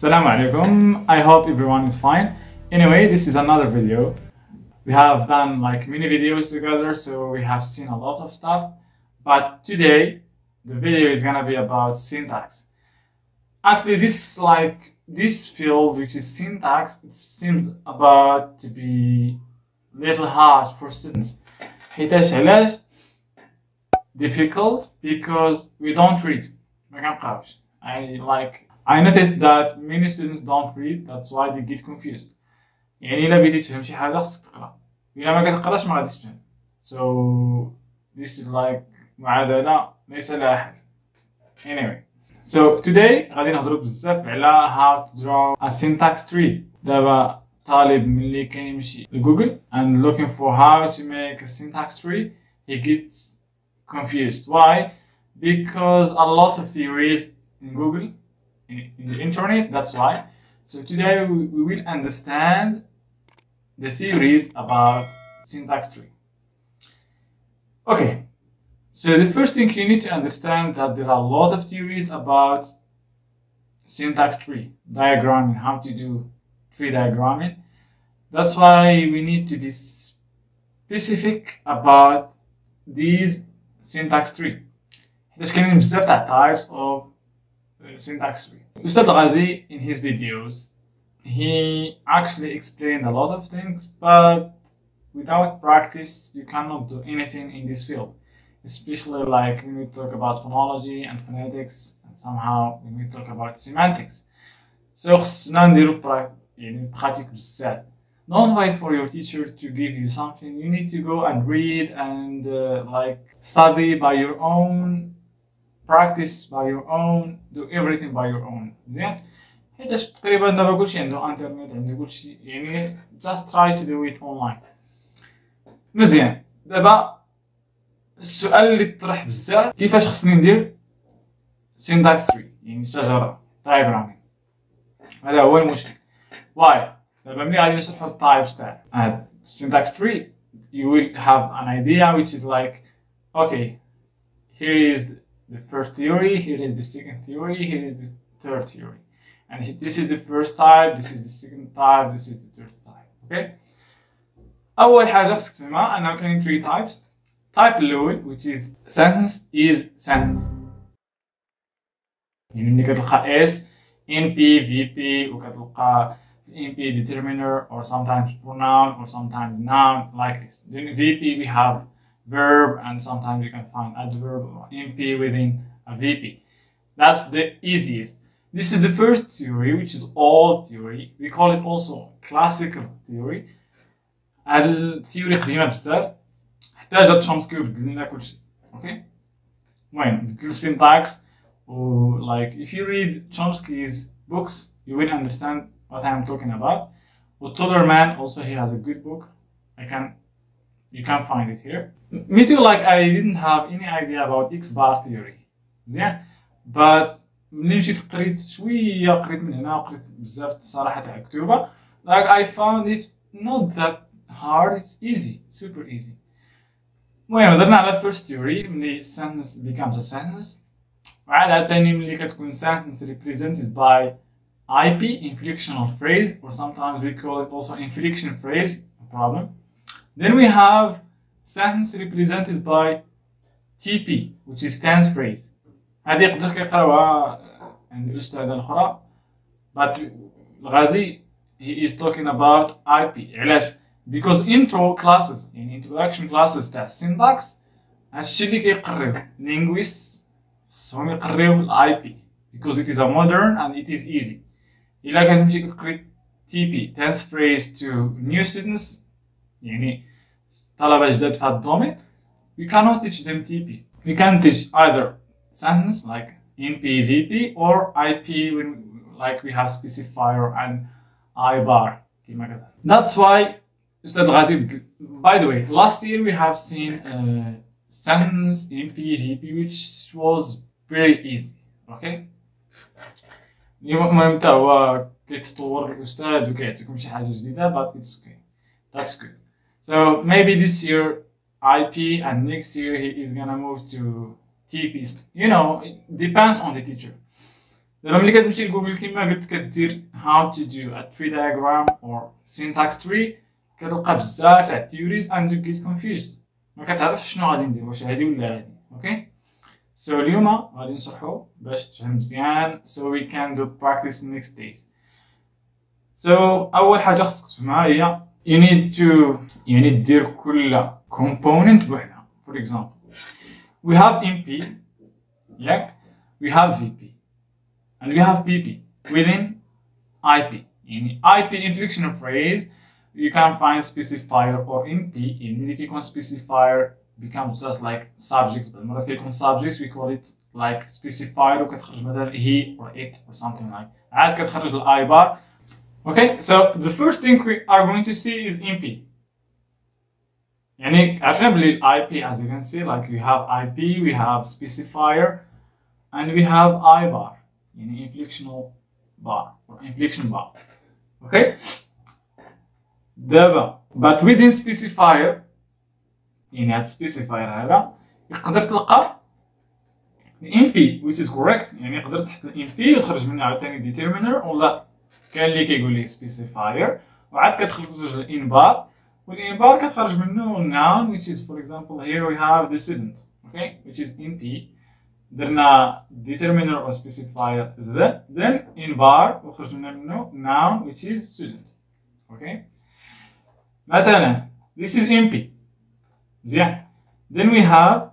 Assalamu alaikum. I hope everyone is fine. Anyway, this is another video. We have done like many videos together, so we have seen a lot of stuff. But today, the video is gonna be about syntax. Actually, this like this field, which is syntax, it seemed about to be little hard for students. Difficult because we don't read. I like I noticed that many students don't read that's why they get confused يعني الا بغيتي تفهم شي حاجه خصك تقرا الا ما كتقراش ما غاديش تفهم so this is like معادله ليس لها حل anyway so today غادي نهضروا بزاف على how to draw a syntax tree دابا طالب ملي كيمشي لجوجل and looking for how to make a syntax tree he gets confused why because a lot of theories in google in, in the internet that's why so today we, we will understand the theories about syntax tree okay so the first thing you need to understand that there are a lot of theories about syntax tree diagramming how to do tree diagramming that's why we need to be specific about these syntax tree حيتاش كاينين بزاف تاع types of uh, syntax tree Ustad Ghazi in his videos he actually explained a lot of things but without practice you cannot do anything in this field especially like when we talk about phonology and phonetics and somehow when we talk about semantics so خصنا نديرو برا- يعني براتيك بزاف don't wait for your teacher to give you something you need to go and read and uh, like study by your own practice by your own do everything by your own مزيان حيتاش تقريبا دابا كلشي عنده انترنت عنده كلشي يعني just try to do it online مزيان دابا السؤال اللي طرح بزاف كيفاش خصني ندير syntax tree يعني شجره diagramming هذا هو المشكل why دابا ملي غادي نشرحو التايبس تاع هاد syntax tree you will have an idea which is like okay here is the first theory here is the second theory here is the third theory and he- this is the first type this is the second type this is the third type okay اول حاجه خصك تفهمها انه كاين 3 types type الاول which is sentence is sentence يعني ملي كتلقى s np vp وكتلقى np determiner or sometimes pronoun or sometimes noun like this then vp we have verb, and sometimes you can find adverb or NP within a VP. That's the easiest. This is the first theory, which is all theory. We call it also classical theory. الثيوري قديمه بزاف احتاجت شومسكي وبدل لنا كلشي اوكي المهم بدل السينتاكس و like if you read Chomsky's books you will understand what I'm talking about و Tallerman also he has a good book I can you can find it here me too like I didn't have any idea about X bar theory مزيان but ملي مشيت قريت شويه قريت من هنا وقريت بزاف الصراحه تاع الكتوبه like I found it not that hard it's easy super easy المهم درنا على first theory ملي sentence becomes a sentence وعاد عاوتاني ملي كتكون sentence represented by IP inflectional phrase or sometimes we call it also inflection phrase no problem then we have sentence represented by TP which is tense phrase هذه يقدر كيقراوها عند الأستاذة الأخرى but الغازي he is talking about IP علاش because intro classes يعني introduction classes تاع syntax هادشي اللي كيقريو linguists خصهم يقريو الاي بي because it is a modern and it is easy الا كتمشي كتقري تي بي tense phrase to new students يعني طلبة جداد في هذا الدومين we cannot teach them TP we can teach either sentence like NP VP or IP when like we have specifier and I bar كيما كذا that's why أستاذ الغازي بدل- by the way last year we have seen uh, sentence NP VP which was very easy okay اليوم المهم حتى هو كيتطور الاستاذ وكيعطيكم شي حاجه جديده but it's okay that's good so maybe this year IP and next year he is gonna move to TP you know it depends on the teacher دابا ملي كتمشي لجوجل كيما قلت كدير how to do a tree diagram or syntax tree كتلقى بزاف تاع theories and you get confused ما كتعرفش شنو غادي ندير واش هادي ولا هادي اوكي سو اليوم غادي نشرحو باش تفهم مزيان so we can do practice next days so اول حاجه خصك تفهمها هي you need to يعني دير كل component بوحدها for example we have mp yeah we have vp and we have pp within ip يعني ip inflection phrase you can find specifier or np in ملي كيكون specifier becomes just like subjects but مرات كيكون subjects we call it like specifier وكتخرج مثلا he or it or something like عاد كتخرج الاي bar okay so the first thing we are going to see is np يعني عرفنا بلي IP as you can see like we have IP we have specifier and we have I bar يعني inflectional bar or inflection bar okay دابا but within specifier يعني هاد specifier هذا يقدر تلقى MP which is correct يعني يقدر تحط ال MP وتخرج منه عاوتاني determiner ولا كاين اللي كيقول لي specifier وعاد كتخرج الان بار والان بار كتخرج منه noun which is for example here we have the student okay which is MP درنا determiner or specifier the then in bar وخرجنا منه noun which is student okay مثلا this is MP مزيان then we have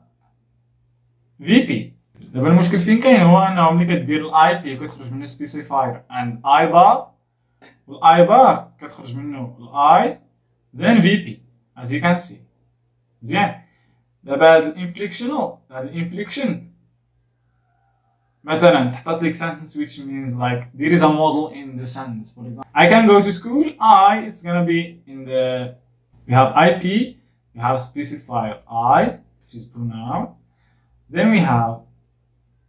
VP دابا المشكل فين كاين هو انه ملي كدير الاي بي وكتخرج منه specifier and i bar والاي بار كتخرج منه الاي then VP as you can see مزيان دابا هاد الانفليكشنال هاد الانفليكشن مثلا تحطت لك sentence which means like there is a model in the sentence for example I can go to school I is gonna be in the we have IP we have specifier I which is pronoun then we have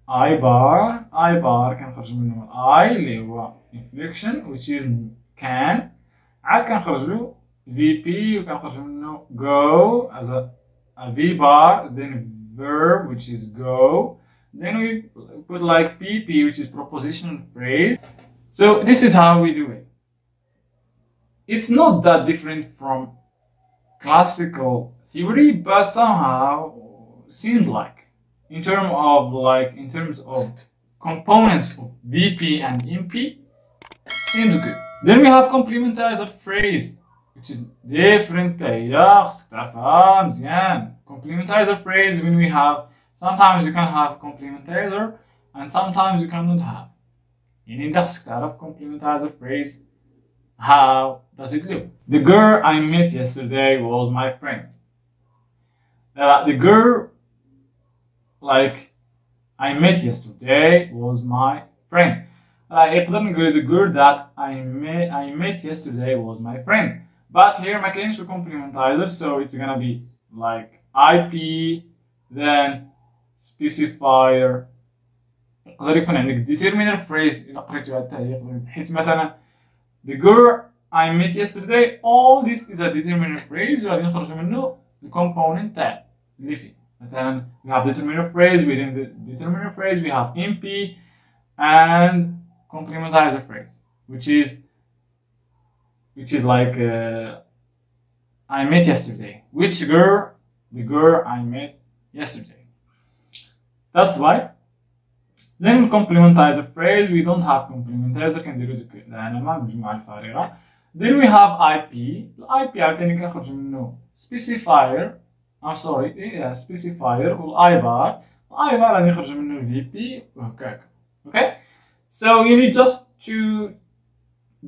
I bar I bar كنخرج منه I اللي هو inflection which is can عاد كنخرج له VP وكنخرج منه go as a, a V bar then verb which is go then we put like PP, which is propositional phrase. So this is how we do it. It's not that different from classical theory, but somehow seems like in terms of like in terms of components of VP and MP, seems good. Then we have complementizer phrase, which is different. يا خصك تعرفها مزيان. Complementizer phrase when we have sometimes you can have complementizer and sometimes you cannot have يعني انت خصك تعرف complementizer phrase how does it look the girl I met yesterday was my friend uh, the girl like I met yesterday was my friend uh, يقدر نقول the girl that I met I met yesterday was my friend but here ما كاينش complementizer so it's gonna be like IP then specifier يقدر يكون عندك determiner phrase إلا قريتوها حتى هي يقدر حيت مثلا the girl I met yesterday all this is a determiner phrase وغادي نخرج منه الكومبوننت تاع اللي فيه مثلا we have determiner phrase within the determiner phrase we have MP and complementizer phrase which is which is like uh, I met yesterday which girl the girl I met yesterday that's why then complementizer phrase we don't have complementizer كنديرو ديك العلامة المجموعة الفارغة then we have IP ال IP عاوتاني كنخرج منه specifier I'm sorry. Yeah, specifier وال I bar ال I bar غادي يخرج منه ال VP وهكاك okay. So you need just to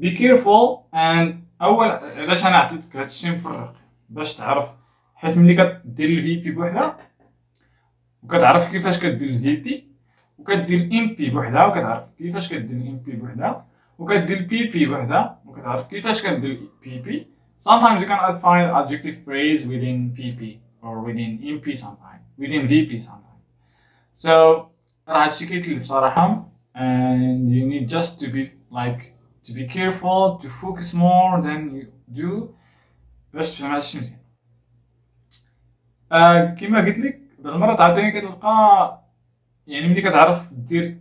be careful and اول علاش أنا عطيتك هادشي مفرق؟ باش تعرف. حيت ملي كدير الفي بي بوحدها وكتعرف كيفاش كدير الفي بي وكدير الام بي بوحدها وكتعرف كيفاش كدير الام بي بوحدها وكدير البي بي بوحدها وكتعرف كيفاش كدير البي بي sometimes you can find adjective phrase within PP or within MP sometimes within VP sometimes so راه هادشي كيتلف صراحة and you need just to be like to be careful to focus more than you do. باش تفهم هادشي مزيان آه كيما قلت لك بعض المرات عاوتاني كتلقى يعني ملي كتعرف دير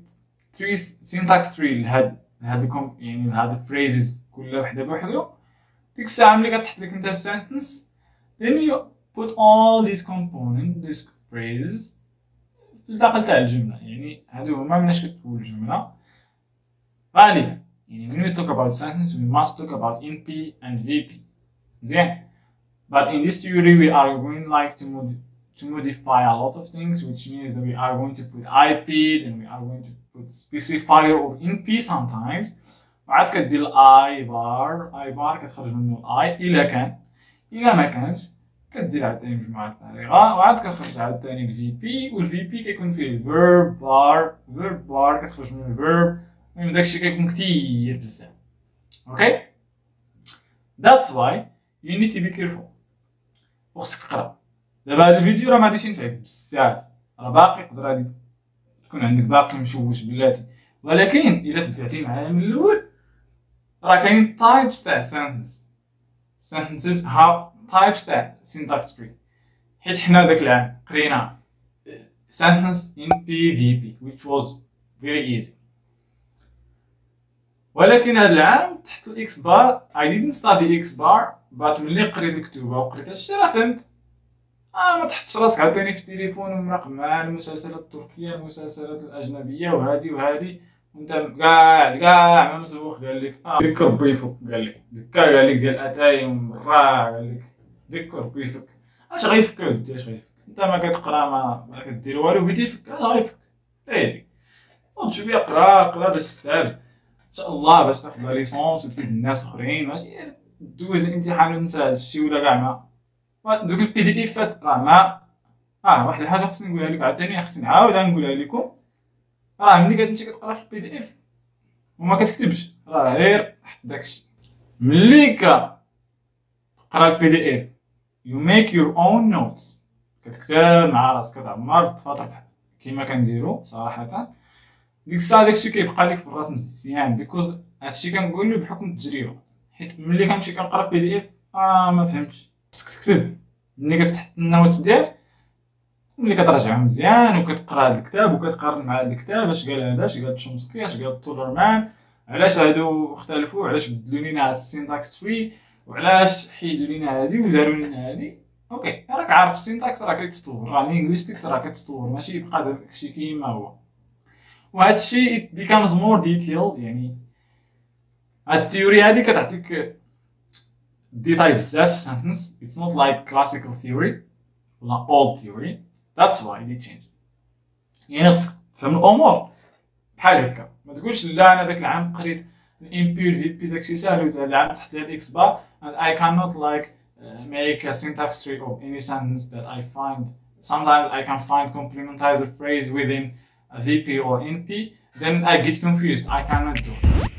تري سينتاكس تري لهاد لهاد يعني لهاد الفريزز كل وحدة بوحدو ديك الساعة ملي كتحط لك انت السنتنس then you put all these components these phrases في الداخل تاع الجمله يعني هادو هما مناش كتكون الجمله غالبا يعني when we talk about sentence we must talk about NP and VP مزيان but in this theory we are going like to mod to modify a lot of things which means that we are going to put IP then we are going to put specifier or NP sometimes وعاد كدير الاي بار اي بار كتخرج منه الاي الا كان الا ما كانش كدير عاوتاني مجموعة فارغه وعاد كتخرج عاوتاني الفي بي والفي بي كيكون فيه الفيرب بار فيرب بار كتخرج من الفيرب المهم داكشي كيكون كتير بزاف. أوكي that's why you need to be careful. وخصك تقرأ. دابا هاد الفيديو راه ما غاديش ينفعك بزاف. راه باقي يقدر غادي تكون عندك باقي مشوش بلاتي. ولكن إلا تبعتي معايا من الأول راه كاينين تايبس تاع سنتنس sentences ها تايبس تاع syntax tree. حيت حنا داك العام قرينا sentence in PVP which was very easy. ولكن هذا العام تحت الاكس بار I didn't study x bar but ملي قريت الكتوبه وقريت هادشي راه فهمت آه ما تحطش راسك عاوتاني في التليفون ومراقب المسلسلات التركيه المسلسلات الاجنبيه وهادي وهادي وانت قاعد كاع ما مسوق قال لك آه ديك ربي يفك قال لك دكا قال لك ديال اتاي مرة قال لك ديك ربي يفك؟ اش غيفك ودي اش غيفك انت ما كتقرا ما, كدير والو بغيتي يفك؟ اش غيفك خد شوية قرا قرا باش تستعد إن شاء الله باش تاخذ لا ليسونس وتفيد الناس الاخرين. ماشي دوز الامتحان ونسى هادشي ولا كاع ما. دوك البي دي افات راه ما. آه واحد الحاجة خصني نقولها لك عاوتاني خصني نعاودها نقولها لكم. راه ملي كتمشي كتقرا في البي دي اف وما كتكتبش راه غير حط داكشي. ملي كتقرا البي دي اف يو ميك يور اون نوتس كتكتب مع راسك. كتعمر تفاطر كيما كنديرو صراحة. ديك الساعة داكشي كيبقى لك في الراس مزيان. بيكوز هادشي كنقول بحكم التجربة. حيت ملي كنمشي كنقرا بي دي اف آه ما فهمتش. خصك تكتب. ملي كتحط النوت ديالك ملي كتراجعهم مزيان وكتقرا هاد الكتاب وكتقارن مع هاد الكتاب. اش قال هذا؟ اش قال تشومسكي اش قال تولرمان علاش هادو اختلفوا؟ علاش بدلوا لينا هاد السينتاكس تري وعلاش حيدوا لينا هادي وداروا لينا هادي؟ أوكي راك عارف السينتاكس راه كيتطور راه اللينغويستكس راه كتطور ماشي يبقى داكشي كيما هو. وهذا الشيء becomes more detailed يعني هاد التيوري هادي كتعطيك ديتاي بزاف sentence. It's not like classical theory ولا old theory. That's why they change. يعني خصك تفهم الأمور بحال هكا. ما تقولش لا أنا داك العام قريت الام بي والفي بي داكشي ساهل وهذا العام تحت لي الاكس بار and I cannot like uh, make a syntax tree of any sentence that I find sometimes I can find complementizer phrase within a VP or NP then I get confused I cannot do it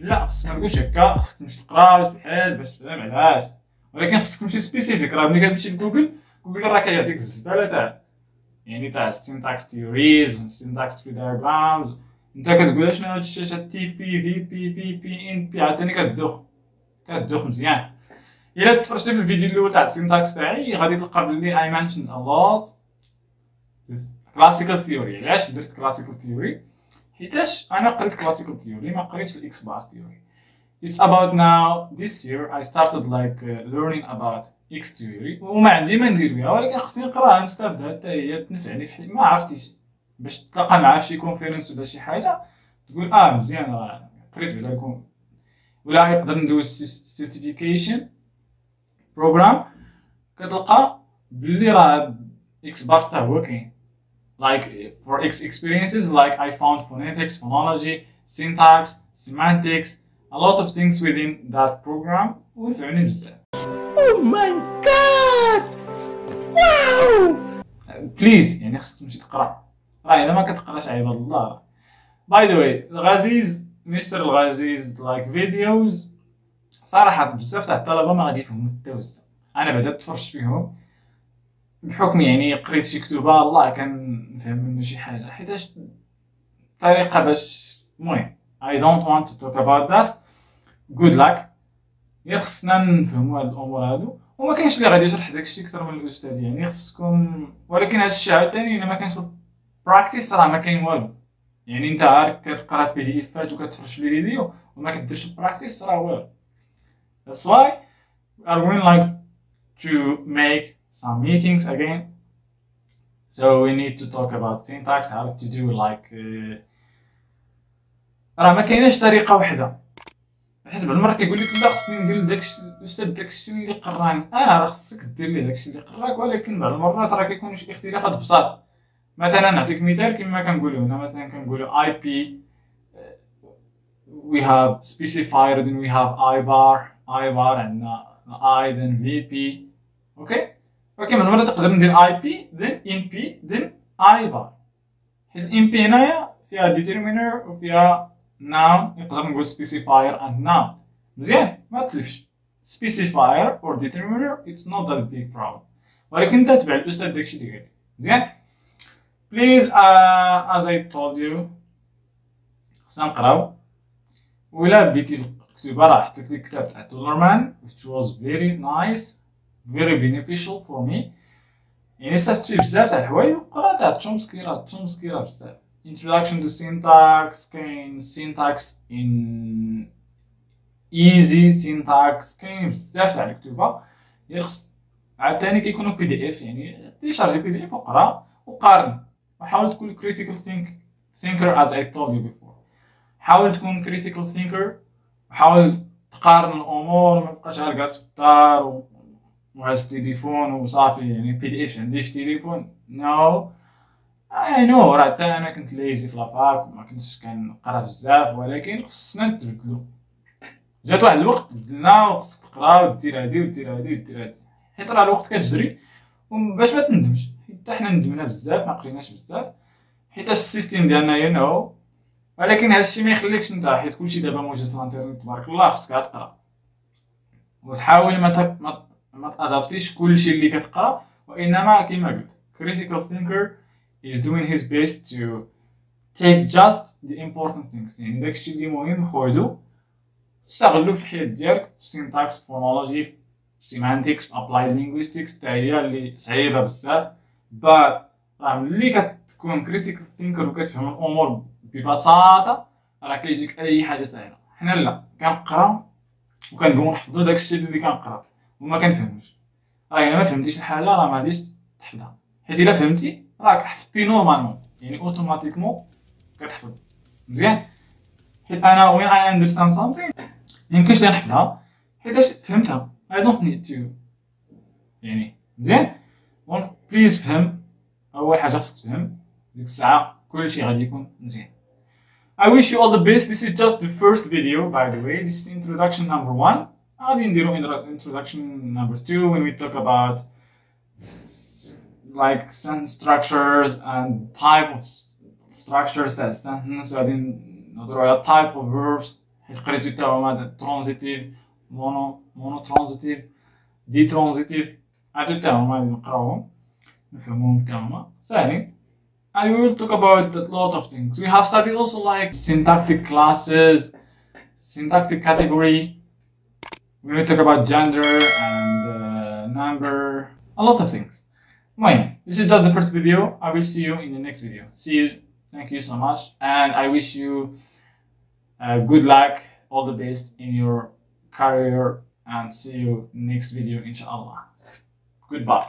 لا خصك ما تقولش هكا خصك تمشي تقرا بحال باش تفهم علاش ولكن خصك تمشي سبيسيفيك راه ملي كتمشي لجوجل جوجل راه كيعطيك الزباله تاع يعني تاع syntax theories و syntax tree diagrams انت كتقول شنو هاد الشاشه تي بي في بي بي بي ان بي عاوتاني كدوخ. كدوخ مزيان. إلا تفرجتي في الفيديو الأول تاع السينتاكس تاعي غادي تلقى بلي mentioned a lot. This classical theory. علاش درت classical theory حيتاش أنا قريت classical theory ما قريتش الاكس بار theory. It's about now this year I started like uh, learning about X theory. وما عندي ما ندير بها ولكن خصني نقراها نستافدها حتى هي تنفعني في ما عرفتيش باش تلقى معاه في شي كونفيرنس ولا شي حاجة تقول آه مزيان راه قريت بعدا لكم ولا يقدر ندوز سيرتيفيكيشن بروغرام كتلقى بلي راه إكس بار حتى هو كاين like for X experiences like I found phonetics, phonology, syntax, semantics, a lot of things within that program ونفعني بزاف. Oh my god! Wow! بليز يعني خصك تمشي تقرأ راه الا ما كتقراش عباد الله. باي ذا واي الغزيز مستر الغزيز لايك فيديوز صراحة بزاف تاع الطلبة ما غادي يفهموا حتى أنا بعدا تفرجت فيهم. بحكم يعني قريت شي كتوبة الله كان نفهم منه شي حاجة. حيتاش طريقة باش المهم I don't want to talk about that. Good luck. غير خصنا نفهموا هاد الأمور هادو. وما كاينش اللي غادي يشرح داكشي أكثر من الأستاذ يعني خصكم ولكن هاد الشيء عاوتاني إلا ما كانش براكتيس راه ما كاين والو. يعني انت عارف كتقرا بي دي افات وكتفرج لي فيديو وما كديرش البراكتيس راه والو. That's why are going like to make some meetings again. So we need to talk about syntax, how to do like uh, راه ما كايناش طريقة واحدة حيت بعض المرات كيقول لك لا خصني ندير داكشي الاستاذ داكشي اللي قراني. آه راه خصك دير ليه داكشي اللي قراك ولكن بعض المرات راه كيكونوا شي اختلافات بساط. مثلا نعطيك مثال كما كنقولوا هنا مثلا كنقولوا اي بي we have specifier then we have i bar i bar عندنا i then vp أوكي ولكن بعض المرات تقدر ندير اي بي then in p then i bar. حيت الام بي هنايا فيها determiner وفيها noun نقدر نقول specifier and noun. مزيان ما تلفش. Specifier or determiner it's not that big problem. ولكن أنت تبع الأستاذ داكشي اللي قال مزيان؟ Uh, as I told you خصنا نقراو ولا بديتي الكتوبه راه حطيت لك كتاب تاع تولرمان which was very nice very beneficial for me. يعني استفدت فيه بزاف تاع الحوايج وقرا تاع تشومسكي راه تشومسكي راه بزاف introduction to syntax كاين syntax in easy syntax كاين بزاف تاع الكتوبه يعني خص عاوتاني كيكونوا بي دي اف يعني تيشارجي بي دي اف وقرا وقارن وحاول تكون critical think thinker as I told you before? حاول تكون critical thinker وحاول تقارن الأمور ما تبقاش غير جالس في الدار و- وعاز التليفون وصافي يعني بي دي اف عندي في التليفون. نو اي نو راه حتى أنا كنت ليزي في لافاك وما كنتش كنقرأ بزاف ولكن خصنا نتبدلو. جات واحد الوقت بدلنا وخصك تقرأ ودير هادي ودير هادي ودير هادي. حيت راه الوقت كتجري وباش ما تندمش. حيت حنا ندمنا بزاف ما قريناش بزاف. حيت السيستيم ديالنا يو نو ولكن هذا الشيء ما يخليكش انت حيت كلشي دابا موجود في الانترنت تبارك الله خصك تقرا. وتحاول ما ت... ما, ما تادابتيش كلشي اللي كتقرا وإنما كما قلت critical thinker is doing his best to take just the important things. يعني داكشي اللي مهم خذو استغلو في الحياة ديالك في syntax phonology في semantics في applied linguistics حتى هي اللي صعيبة بزاف. But راه ملي كتكون critical thinker وكتفهم الأمور ببساطة راه كيجيك أي حاجة سهلة. حنا لا كنقرأ وكنقومو نحفظو داكشي اللي كنقرأ وما كنفهموش. راه إلا ما فهمتيش الحالة راه ما غاديش تحفظها. حيت إلا فهمتي راك حفظتي نورمالمون. يعني اوتوماتيكمون كتحفظ. مزيان؟ حيت أنا وين اي اندرستاند سامثين ميمكنش لي نحفظها. حيتاش فهمتها. اي دونت نيد تو يعني مزيان؟ بليز فهم اول حاجه خصك تفهم ديك الساعه كلشي غادي يكون مزيان I wish you all the best. This is just the first video, by the way. This is introduction number one. I'll do introduction number two when we talk about like sentence structures and type of structures that sentence. I didn't know type of verbs. قريتو تا هما transitive, mono, monotransitive, ditransitive. عاد تا هما نقراوهم. نفهموهم تا هما ساهلين and we will talk about a lot of things we have studied also like syntactic classes syntactic category we're going to talk about gender and uh, number a lot of things المهم this is just the first video I will see you in the next video see you thank you so much and I wish you uh, good luck all the best in your career and see you next video inshallah goodbye